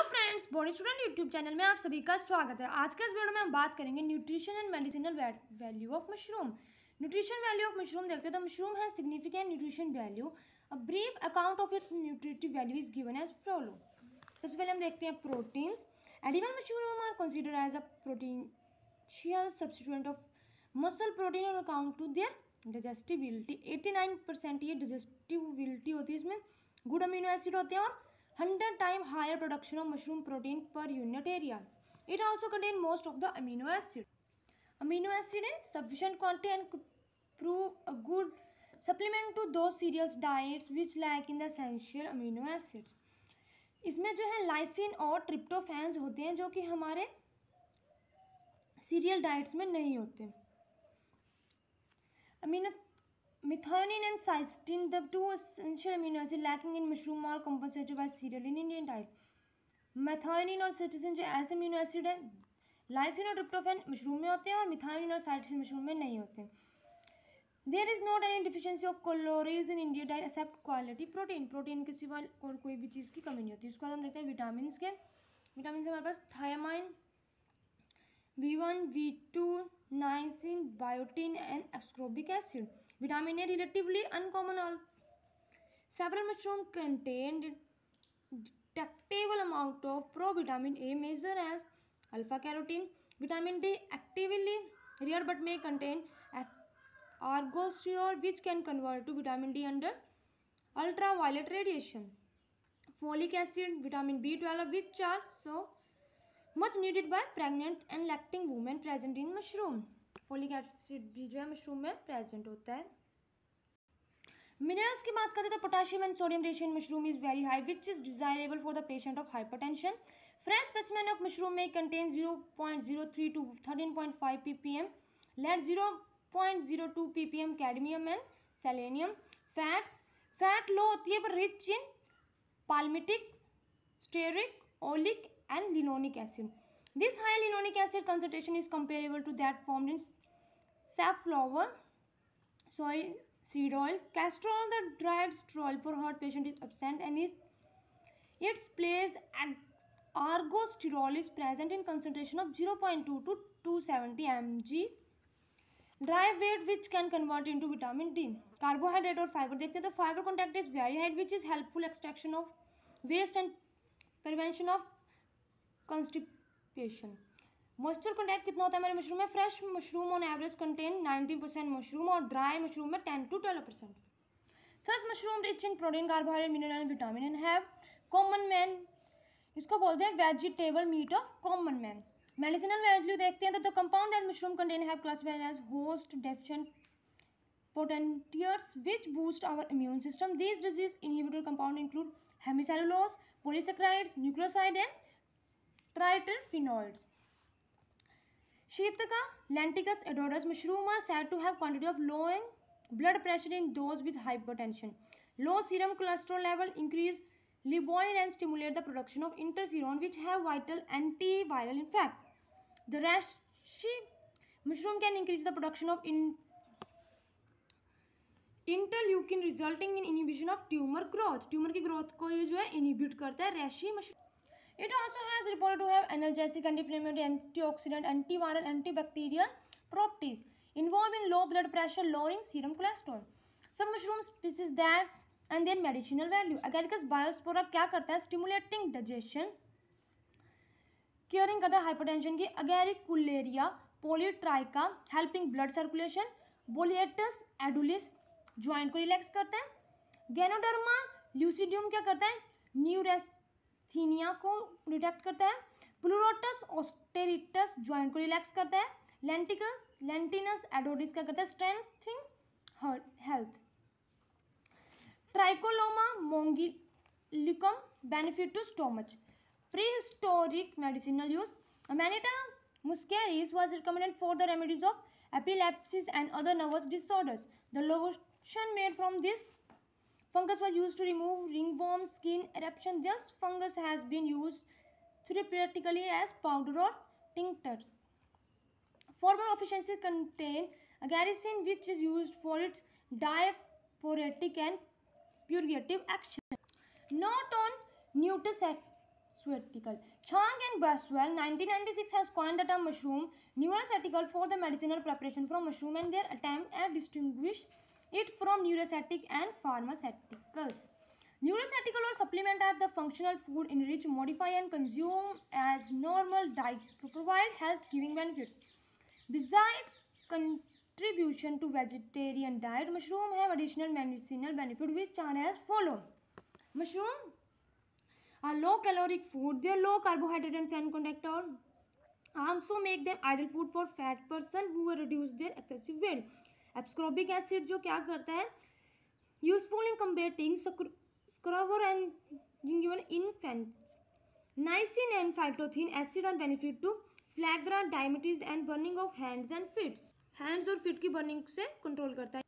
Hello friends body student YouTube channel में आप सभी का स्वागत है। आज के इस वीडियो में हम बात करेंगे nutrition and medicinal value of mushroom nutrition value of mushroom देखते हैं तो मशरूम है significant nutrition value a brief account of its nutritive value is given as follow सबसे पहले हम देखते हैं proteins edible mushroom are consider as a प्रोटीशियल substituent of muscle protein on account to their digestibility eighty nine percent ये digestibility होती है इसमें। Good amino acid होते हैं और 100 time higher production of mushroom protein per unit area. It also contains most of the amino acid. Amino acid in sufficient quantity and could prove a good supplement to those cereals diets which lack in the essential amino acids. इसमें जो है lysine और ट्रिप्टोफैंस होते हैं जो कि हमारे cereal diets में नहीं होते amino Methionine and cysteine, the two essential amino acids lacking in mushroom are compensated by cereal in Indian diet. Methionine और cysteine जो ऐसे अमीनो एसिड है लाइसिन और ट्रिप्टोफैन मशरूम में होते हैं और मिथाइनिन और साइटिन मशरूम में नहीं होते there is not any deficiency of calories in India diet except quality protein protein के सिवा और कोई भी चीज़ की कमी नहीं होती। उसके बाद हम देखते हैं विटामिन के। विटामिन हमारे पास thiamine B one B two niacin biotin and ascorbic acid Vitamin A relatively uncommon all. Several mushrooms contain detectable amount of provitamin A measured as alpha carotene. Vitamin D actively rare but may contain ergosterol which can convert to vitamin D under ultraviolet radiation. Folic acid, vitamin B12 which are so much needed by pregnant and lacting women present in mushroom. Folic acid भी जो है mushroom में present होता है। Minerals की बात करें तो potassium and sodium ratio in mushroom is very high which is desirable for the patient of hypertension fresh specimen of mushroom में contain zero point zero three to thirteen point five P P M lead zero point zero two P P M cadmium and selenium fats fat low होती है, पर rich in palmitic stearic oleic and linolenic acid this high linolenic acid concentration is comparable to that formed in safflower, soy, seed oil. Castor oil, the dried oil for heart patient is absent and is its place ergosterol is present in concentration of 0.2 to 270 mg dry weight which can convert into vitamin D. Carbohydrate or fiber देखते हैं तो fiber content is very high which is helpful extraction of waste and prevention of constipation pension Moisture content कितना होता है हमारे mushroom में? Fresh mushroom on average contain ninety percent mushroom और dry mushroom में ten to twelve percent thus mushroom rich in protein carbohydrate mineral vitamin and have common man इसको बोलते हैं vegetable meat of common man medicinal value देखते हैं तो the compound that mushroom contain have classified as host deficient potentiators which boost our immune system. These disease inhibitor compound include hemicellulose, polysaccharides, nucleoside and triterpenoids. Shiitake lentinus edodes mushroom are said to have quantity of lowering blood pressure in those with hypertension low serum cholesterol level increase लिबोइन and stimulate the production of interferon which have vital anti viral infect the reishi mushroom can increase the production of in inter resulting in inhibition of tumour growth tumour की growth को ये जो है inhibit करता है reishi mushroom It also has reported to have analgesic, anti-inflammatory, antioxidant, antiviral, antibacterial properties involved in low blood pressure, lowering serum cholesterol. Some mushroom species that and their medicinal value. Agaricus biospora क्या करता है? Stimulating digestion, curing करता है hypertension की. Agaricularia polytricha helping blood circulation. Boletus edulis joint को relax करता है. Ganoderma lucidium क्या करता है? Neures थीनिया को डिटेक्ट करता है, प्लूरोटस ऑस्टेरिटस ज्वाइंट को रिलैक्स करता है, लेंटिकस, लेंटिनस एडोडिस का करता है, strengthening health. Tricholoma mongolicum benefit to stomach. Prehistoric medicinal use. Amanita muscaria was recommended for the remedies of epilepsies and other nervous disorders the lotion made from this Fungus was used to remove ringworm skin eruption. This fungus has been used therapeutically as powder or tincture. Formal efficiency contain agaricin which is used for its diaphoretic and purgative action. Not on nutraceutical. Chang and Boswell, 1996, has coined the term mushroom nutraceutical for the medicinal preparation from mushroom and their attempt at distinguish it from nutraceutic and pharmaceuticals. Nutraceutical or supplement are the functional food enrich, modify and consume as normal diet to provide health-giving benefits. Besides contribution to vegetarian diet, mushroom have additional medicinal benefit which are as follow. Mushroom are low caloric food. They are low carbohydrate and fat content also make them ideal food for fat person who reduce their excessive weight. Ascorbic acid जो क्या करता है? In combating scrubber and given infants. Niacin and phytothene acid are benefit to flagrant diabetes and burning of hands and feet. Hands और feet की burning से control करता है।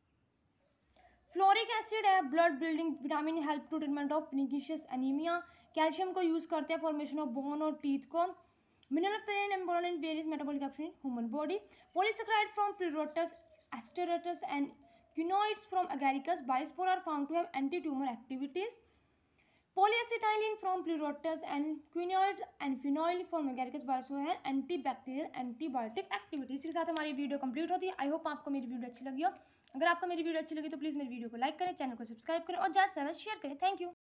Folic acid है blood building vitamin help to treatment of pernicious anaemia calcium को use करते हैं formation of bone और टीथ को। Mineral plain important various metabolic action in human body polysaccharide from pleurotus ostreatus and quinoids from agaricus bispore are found to have anti-tumor activities polyacetylene from pleurotus and quinoids and phenol from agaricus bispore है antibacterial antibiotic activity इसके साथ हमारी video complete होती है I hope आपको मेरी video अच्छी लगी हो अगर आपको मेरी वीडियो अच्छी लगी तो प्लीज़ मेरी वीडियो को लाइक करें चैनल को सब्सक्राइब करें और ज़्यादा से ज़्यादा शेयर करें थैंक यू